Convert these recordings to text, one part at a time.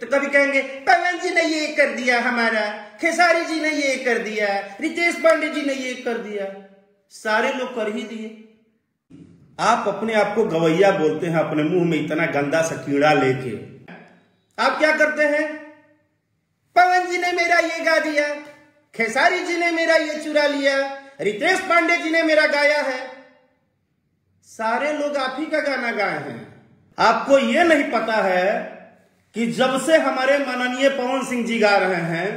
तो कभी कहेंगे पवन जी ने ये कर दिया हमारा खेसारी जी ने ये कर दिया रितेश पांडे जी ने ये कर दिया। सारे लोग कर ही दिए। आप अपने आप को गवैया बोलते हैं अपने मुँह में इतना गंदा सा कीड़ा लेके। आप क्या करते हैं? पवन जी ने मेरा ये गा दिया खेसारी जी ने मेरा ये चुरा लिया रितेश पांडे जी ने मेरा गाया है। सारे लोग आप ही का गाना गाए हैं। आपको यह नहीं पता है कि जब से हमारे माननीय पवन सिंह जी गा रहे हैं,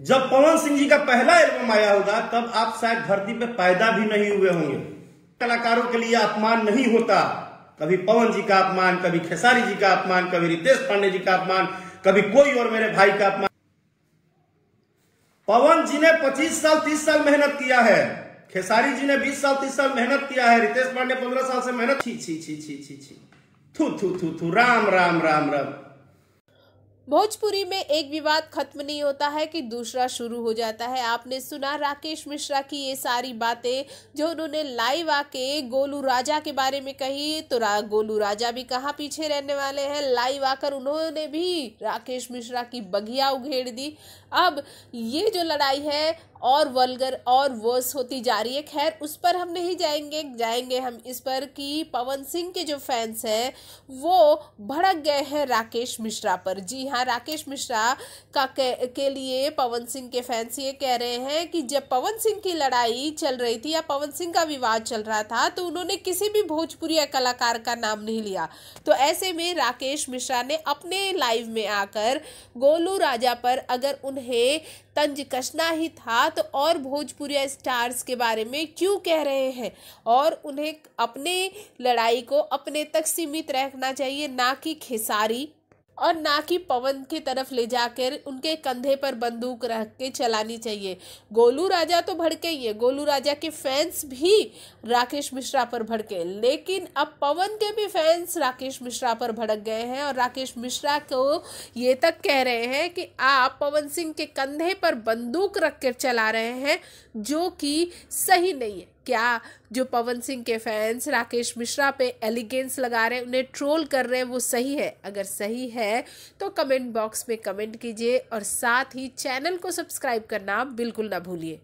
जब पवन सिंह जी का पहला एल्बम आया होगा, तब आप शायद धरती पे पैदा भी नहीं हुए होंगे। कलाकारों के लिए अपमान नहीं होता। कभी पवन जी का अपमान, कभी खेसारी जी का अपमान, कभी रितेश पांडे जी का अपमान, कभी कोई और मेरे भाई का अपमान। पवन जी ने 25 साल 30 साल मेहनत किया है। खेसारी जी ने 20 साल 30 साल मेहनत किया है। रितेश पांडे 15 साल से मेहनत छी छी छी छी छी छी। थू थू थू थू राम राम राम राम भोजपुरी में एक विवाद खत्म नहीं होता है कि दूसरा शुरू हो जाता है। आपने सुना राकेश मिश्रा की ये सारी बातें जो उन्होंने लाइव आके गोलू राजा के बारे में कही तो रा, गोलू राजा भी कहाँ पीछे रहने वाले हैं? लाइव आकर उन्होंने भी राकेश मिश्रा की बगिया उघेड़ दी। अब ये जो लड़ाई है और वल्गर और वर्स होती जा रही है खैर उस पर हम नहीं जाएँगे। जाएँगे हम इस पर कि पवन सिंह के जो फैंस हैं वो भड़क गए हैं राकेश मिश्रा पर। जी हाँ राकेश मिश्रा का के, के लिए पवन सिंह के फैंस ये कह रहे हैं कि जब पवन सिंह की लड़ाई चल रही थी या पवन सिंह का विवाद चल रहा था तो उन्होंने किसी भी भोजपुरी कलाकार का नाम नहीं लिया। तो ऐसे में राकेश मिश्रा ने अपने लाइव में आकर गोलू राजा पर अगर उन्हें तंज कसना ही था तो और भोजपुरी स्टार्स के बारे में क्यों कह रहे हैं? और उन्हें अपने लड़ाई को अपने तक सीमित रखना चाहिए ना कि खेसारी। और ना कि पवन की तरफ़ ले जाकर उनके कंधे पर बंदूक रख के चलानी चाहिए। गोलू राजा तो भड़के ही है। गोलू राजा के फैंस भी राकेश मिश्रा पर भड़के। लेकिन अब पवन के भी फैंस राकेश मिश्रा पर भड़क गए हैं और राकेश मिश्रा को ये तक कह रहे हैं कि आप पवन सिंह के कंधे पर बंदूक रख कर चला रहे हैं, जो कि सही नहीं है। क्या जो पवन सिंह के फैंस राकेश मिश्रा पे एलिगेंस लगा रहे हैं, उन्हें ट्रोल कर रहे हैं, वो सही है। अगर सही है तो कमेंट बॉक्स में कमेंट कीजिए और साथ ही चैनल को सब्सक्राइब करना बिल्कुल ना भूलिए।